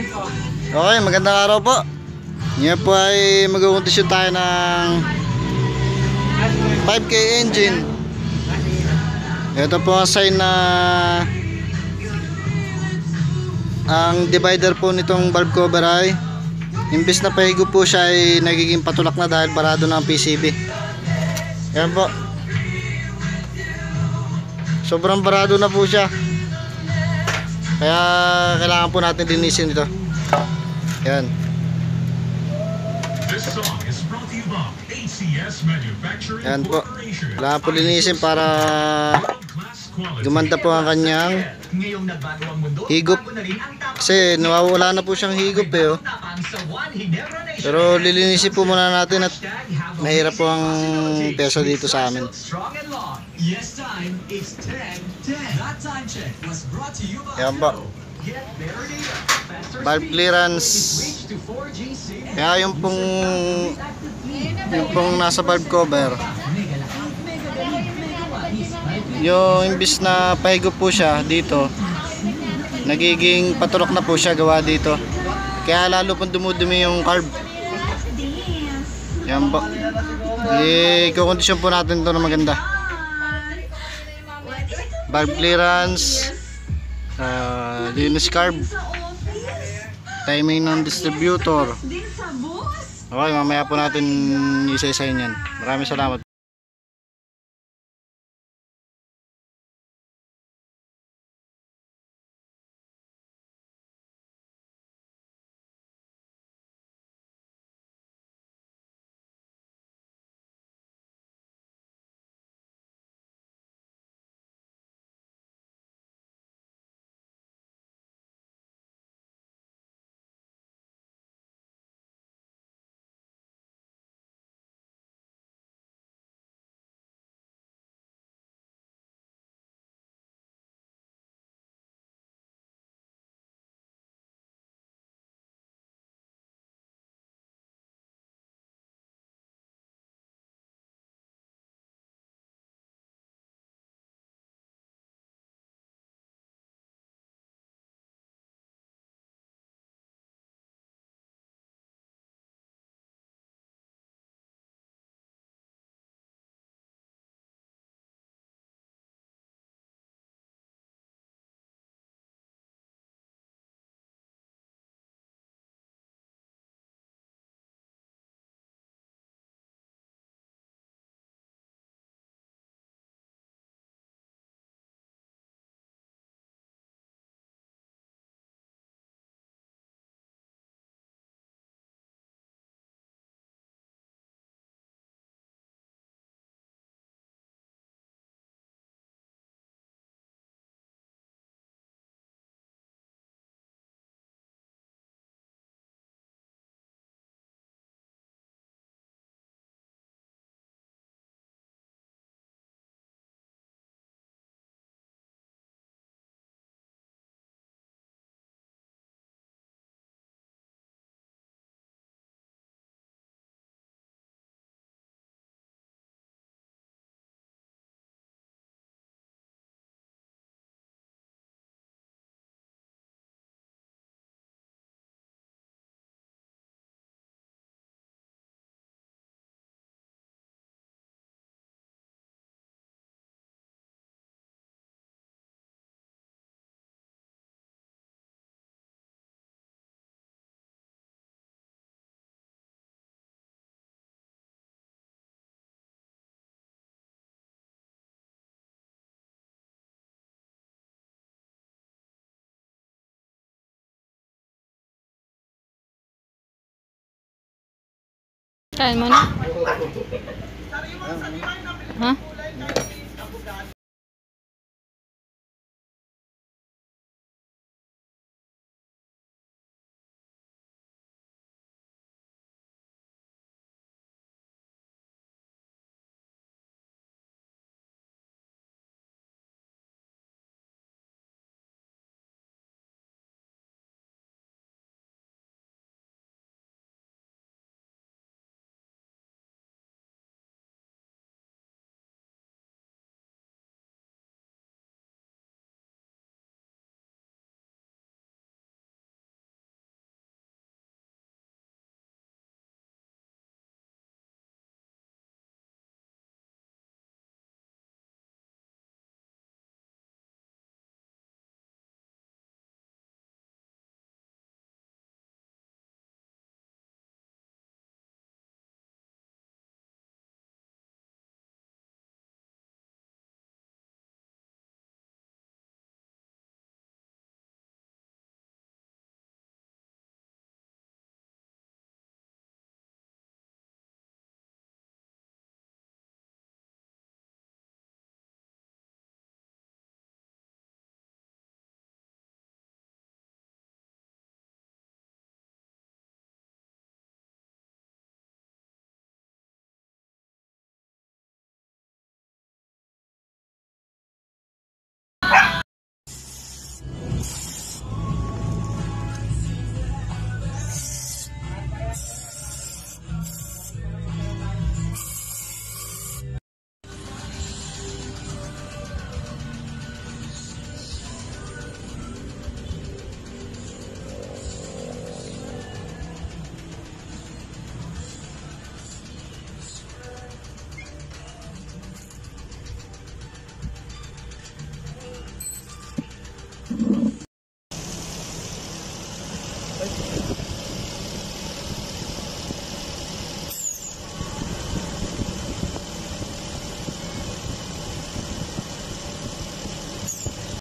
Okay, magandang araw po. Ngayon po ay mag-kondisyon tayo ng 5K engine. Ito po ang sign na ang divider po nitong valve cover ay imbis na pahigo po siya ay nagiging patulak na dahil parado na ang PCB. Yan po. Sobrang barado na po siya. Kaya kailangan po natin linisin ito. Yan. This song is brought to you by ACS Manufacturing Yan po. Kailangan po linisin para gumanda po ang kanyang higop. Kasi nawawala na po siyang higop eh. Oh. Pero lilinisin po muna natin at mahirap po ang peso dito sa amin. Strong and long. Yes time, it's 10, 10. That time check was brought to you by Yan po. Valve clearance. Switch to 4G SIM. Kaya yung pong yung pong nasa valve cover. Yung imbis na pahigo po siya dito nagiging patulok na po siya gawa dito. Kaya lalo pong dumudumi yung carb. Yan po. I-kondisyon po natin ito na maganda. Valve clearance uh, linis carb timing ng distributor Okay, mamaya po natin isa-isahin yan. Maraming salamat. Kain mo na. Ha?